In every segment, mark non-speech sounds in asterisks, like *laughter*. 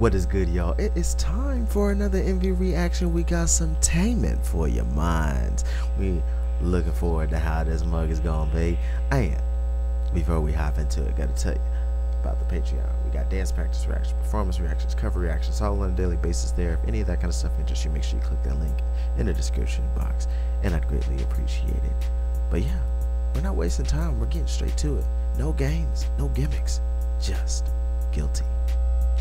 What is good, y'all? It is time for another MV reaction. We got some Taemin for your minds. We looking forward to how this mug is gonna be. And before we hop into it, gotta tell you about the Patreon. We got dance practice reactions, performance reactions, cover reactions, all on a daily basis there. If any of that kind of stuff interests you, make sure you click that link in the description box. And I'd greatly appreciate it. But yeah, we're not wasting time. We're getting straight to it. No games, no gimmicks, just guilty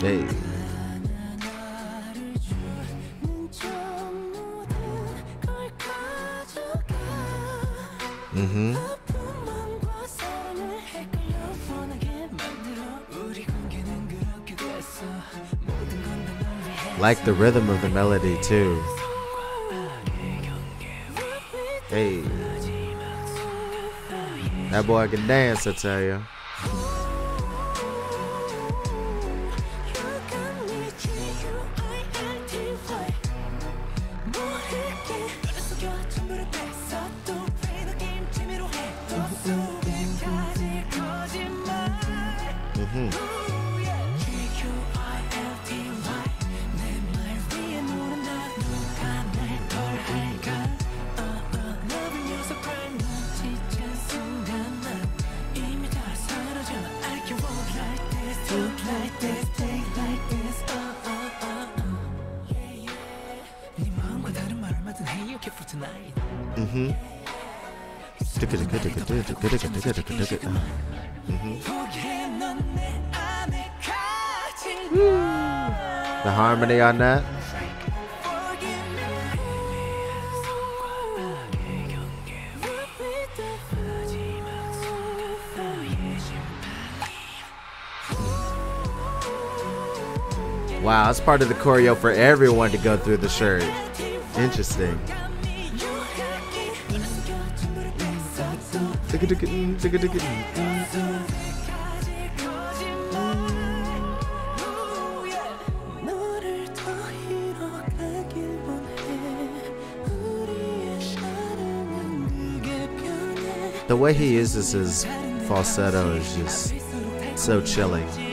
Hey. Mm-hmm. Like the rhythm of the melody too. Hey. That boy can dance, I tell you. Mm-hmm. Mm-hmm. The harmony on that. Wow, that's part of the choreo for everyone to go through the shirt. Interesting. Mm, mm, mm, the way he uses his falsetto is just so chilling.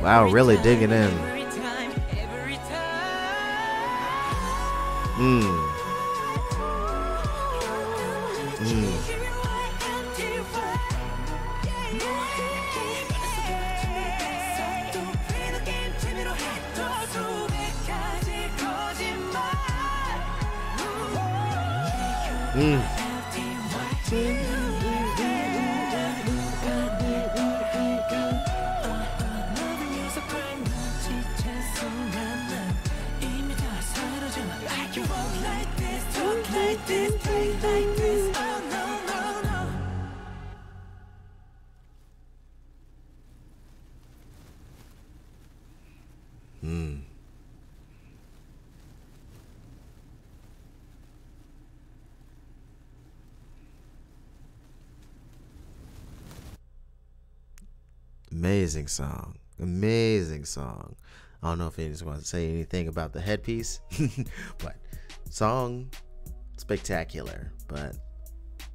Wow, really digging in. Mmm. Mmm. Mmm. Amazing song. Amazing song. I don't know if anyone's going to say anything about the headpiece, *laughs* but song spectacular. But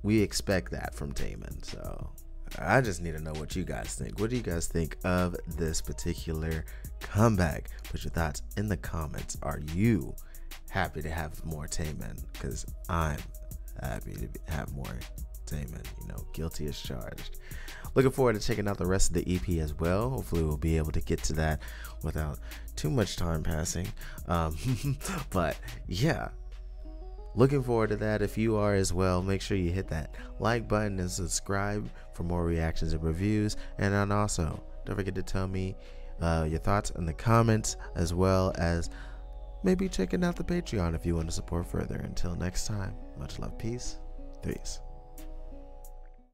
we expect that from Taemin. So I just need to know what you guys think. What do you guys think of this particular comeback? Put your thoughts in the comments. Are you happy to have more Taemin? Because I'm happy to have more Taemin. You know, guilty as charged. Looking forward to checking out the rest of the EP as well. Hopefully, we'll be able to get to that without too much time passing. Um, *laughs* but yeah, looking forward to that. If you are as well, make sure you hit that like button and subscribe for more reactions and reviews. And then also, don't forget to tell me uh, your thoughts in the comments as well as maybe checking out the Patreon if you want to support further. Until next time, much love, peace, threes.